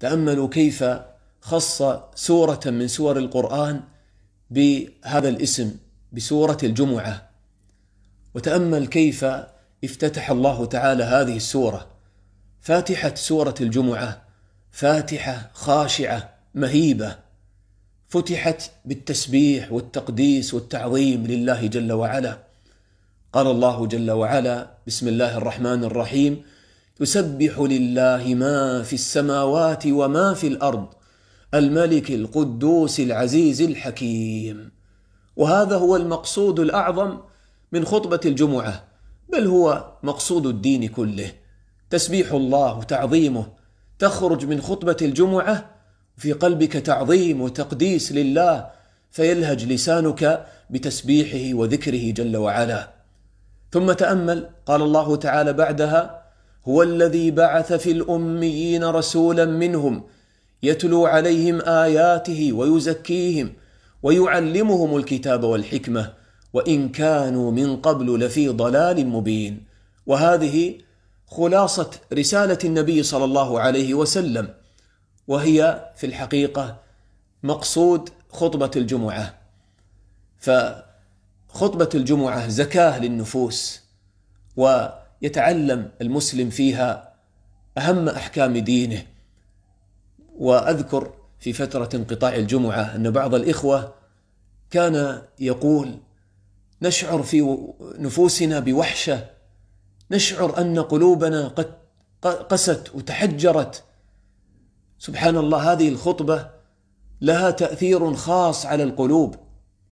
تأملوا كيف خص سورة من سور القرآن بهذا الاسم بسورة الجمعة. وتأمل كيف افتتح الله تعالى هذه السورة. فاتحة سورة الجمعة فاتحة خاشعة مهيبة. فتحت بالتسبيح والتقديس والتعظيم لله جل وعلا. قال الله جل وعلا بسم الله الرحمن الرحيم يسبح لله ما في السماوات وما في الأرض الملك القدوس العزيز الحكيم. وهذا هو المقصود الأعظم من خطبة الجمعة بل هو مقصود الدين كله. تسبيح الله وتعظيمه تخرج من خطبة الجمعة في قلبك تعظيم وتقديس لله فيلهج لسانك بتسبيحه وذكره جل وعلا. ثم تأمل قال الله تعالى بعدها هو الذي بعث في الأميين رسولا منهم يتلو عليهم آياته ويزكيهم ويعلمهم الكتاب والحكمة وإن كانوا من قبل لفي ضلال مبين. وهذه خلاصة رسالة النبي صلى الله عليه وسلم وهي في الحقيقة مقصود خطبة الجمعة. فخطبة الجمعة زكاة للنفوس ويتعلم المسلم فيها أهم أحكام دينه. وأذكر في فترة انقطاع الجمعة أن بعض الإخوة كان يقول نشعر في نفوسنا بوحشة نشعر أن قلوبنا قد قست وتحجرت. سبحان الله هذه الخطبة لها تأثير خاص على القلوب.